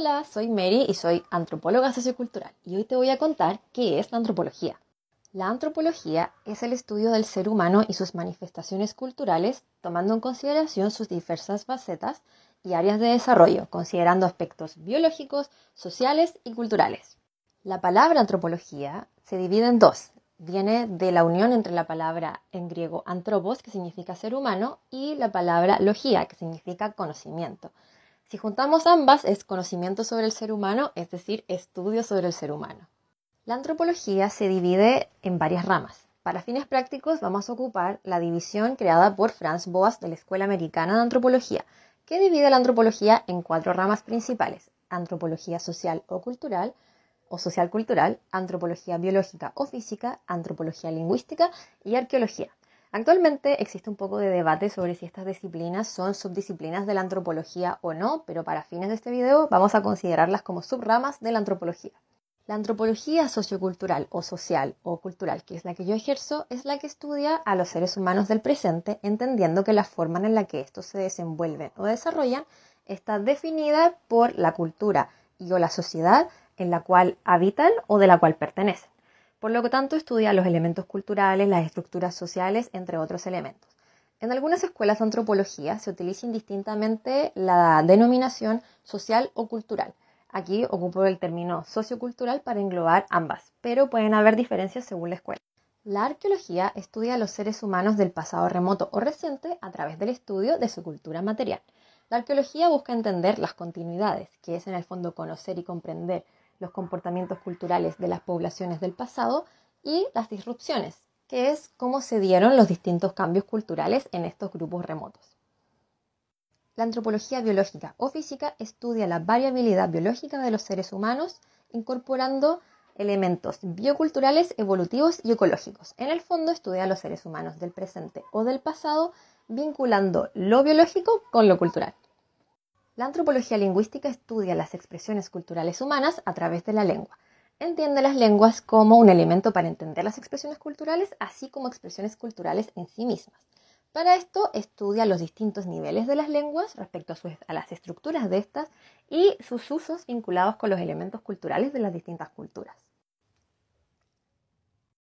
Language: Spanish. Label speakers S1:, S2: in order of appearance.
S1: Hola, soy Mary y soy antropóloga sociocultural y hoy te voy a contar qué es la antropología. La antropología es el estudio del ser humano y sus manifestaciones culturales, tomando en consideración sus diversas facetas y áreas de desarrollo, considerando aspectos biológicos, sociales y culturales. La palabra antropología se divide en dos. Viene de la unión entre la palabra en griego antropos, que significa ser humano, y la palabra logía, que significa conocimiento. Si juntamos ambas, es conocimiento sobre el ser humano, es decir, estudio sobre el ser humano. La antropología se divide en varias ramas. Para fines prácticos vamos a ocupar la división creada por Franz Boas de la Escuela Americana de Antropología, que divide la antropología en cuatro ramas principales. Antropología social o cultural, o social cultural, antropología biológica o física, antropología lingüística y arqueología. Actualmente existe un poco de debate sobre si estas disciplinas son subdisciplinas de la antropología o no, pero para fines de este video vamos a considerarlas como subramas de la antropología. La antropología sociocultural o social o cultural, que es la que yo ejerzo, es la que estudia a los seres humanos del presente, entendiendo que la forma en la que estos se desenvuelven o desarrollan está definida por la cultura y o la sociedad en la cual habitan o de la cual pertenecen. Por lo tanto, estudia los elementos culturales, las estructuras sociales, entre otros elementos. En algunas escuelas de antropología se utiliza indistintamente la denominación social o cultural. Aquí ocupo el término sociocultural para englobar ambas, pero pueden haber diferencias según la escuela. La arqueología estudia a los seres humanos del pasado remoto o reciente a través del estudio de su cultura material. La arqueología busca entender las continuidades, que es en el fondo conocer y comprender los comportamientos culturales de las poblaciones del pasado y las disrupciones, que es cómo se dieron los distintos cambios culturales en estos grupos remotos. La antropología biológica o física estudia la variabilidad biológica de los seres humanos incorporando elementos bioculturales, evolutivos y ecológicos. En el fondo estudia a los seres humanos del presente o del pasado vinculando lo biológico con lo cultural. La antropología lingüística estudia las expresiones culturales humanas a través de la lengua. Entiende las lenguas como un elemento para entender las expresiones culturales, así como expresiones culturales en sí mismas. Para esto estudia los distintos niveles de las lenguas respecto a, las estructuras de estas y sus usos vinculados con los elementos culturales de las distintas culturas.